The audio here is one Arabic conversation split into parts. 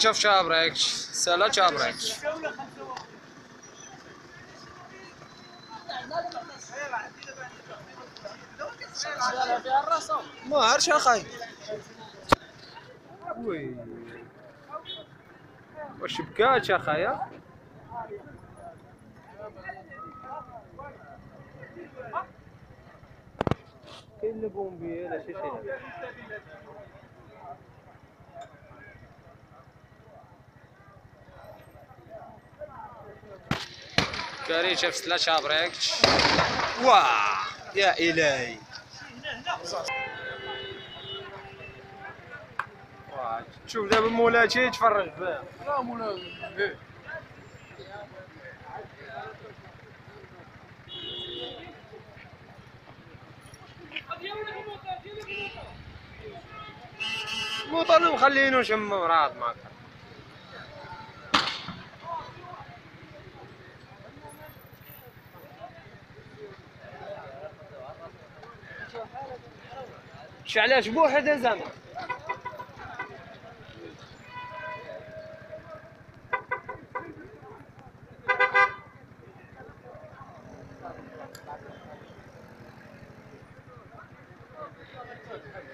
شوف شابرك سلا شابرك ما عرفش اخاي وي واش بكات اخايا كاين البومبي لا شي شي كاري شاف سلا شابرك واه يا الهي تشوف دابا مولاتي يتفرج فيها لا مولا موطن مخلينو شم مراد معك شعلاش بوحدة زعما؟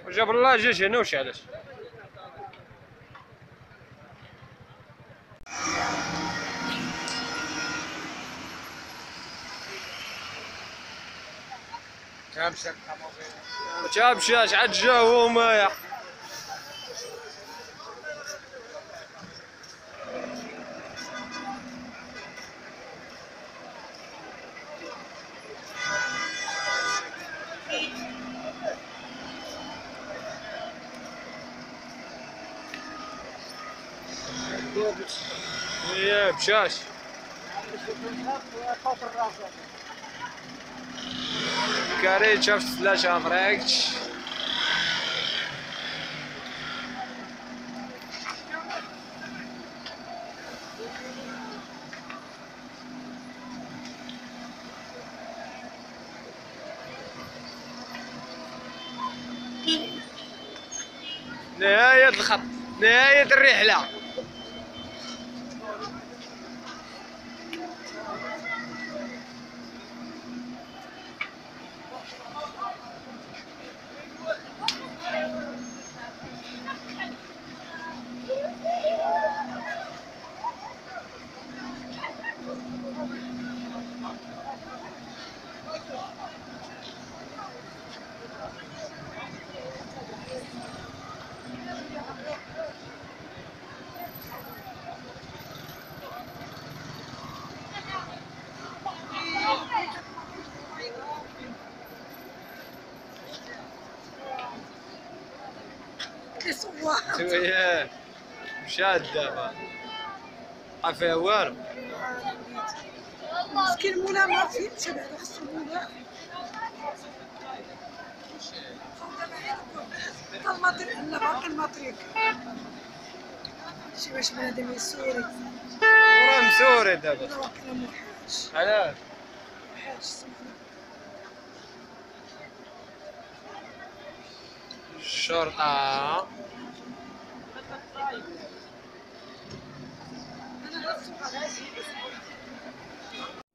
وجاب الله جيش هنا وش علاش جاب شاش عاد جاو مايا. يا بشاش كاري شفت فلاش افريكش نهاية الخط نهاية الرحلة. سوية مشات دابا. عافية والو مسكين مولا ما فهمتش بعدا خصو مولا. المطريق لا باقي المطريق شي باش بنادم يسوري. وراه مسوري دابا. علاش؟ حاج سمعنا الشرطة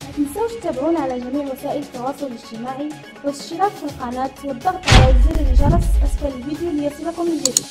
ما تنسوش تتابعونا على جميع وسائل التواصل الاجتماعي والاشتراك في القناة والضغط على زر الجرس أسفل الفيديو ليصلكم الجديد.